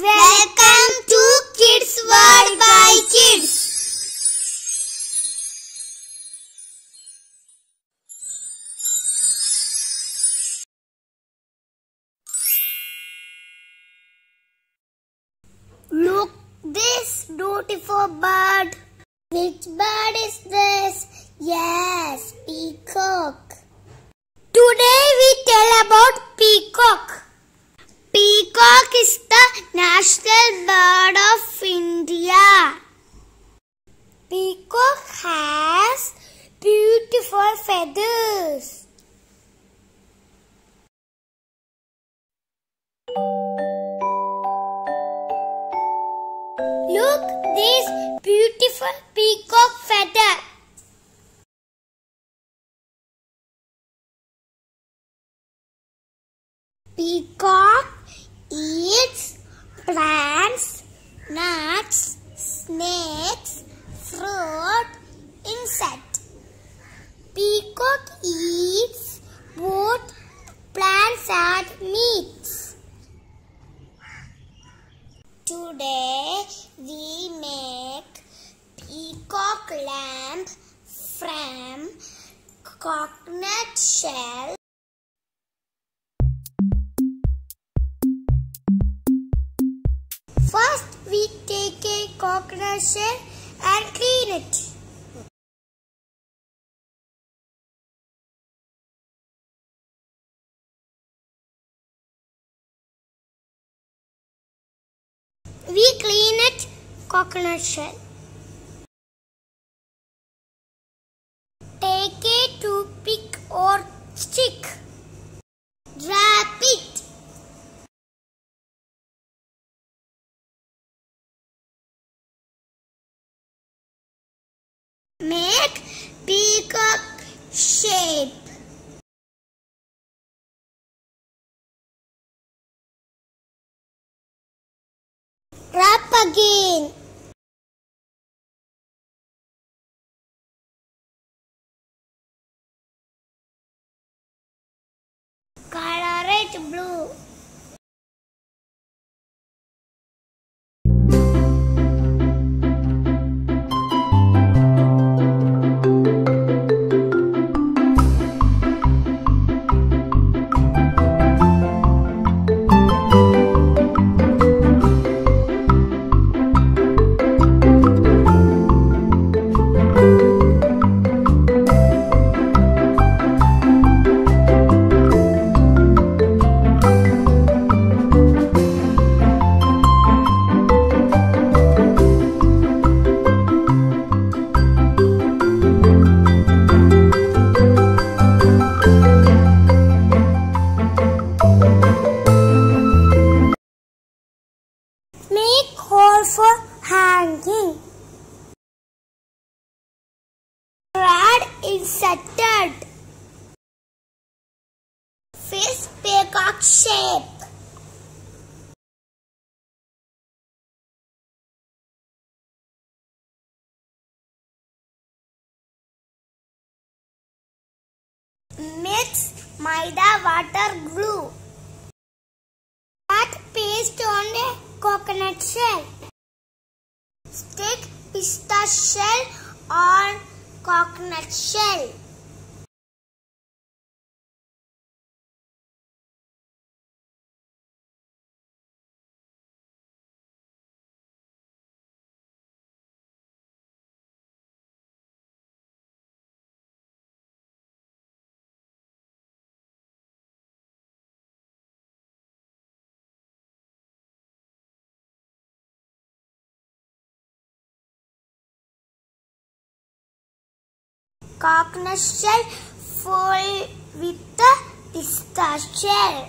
Welcome to Kids World by Kids. Look this beautiful bird. Which bird is this? Yes, peacock. Today we tell about peacock. Peacock is national bird of India. Peacock has beautiful feathers. Look this beautiful peacock feather. Peacock eats plants, nuts, snakes, fruit, insect. Peacock eats both plants and meats. Today we make peacock lamp from coconut shell. Coconut shell and clean it. We clean it coconut shell. Take a toothpick or stick. Make peacock shape. Wrap again. Color it blue. Inserted. Face peacock shape. Mix maida water glue. Add paste on a coconut shell. Stick pistachio shell on coconut shell. Coconut shell full with the pista shell.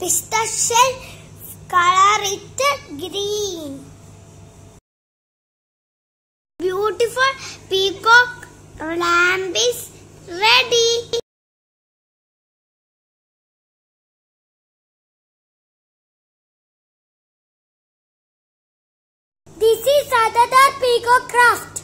Pista shell color it green. Beautiful peacock lamp is ready. This is another peacock craft.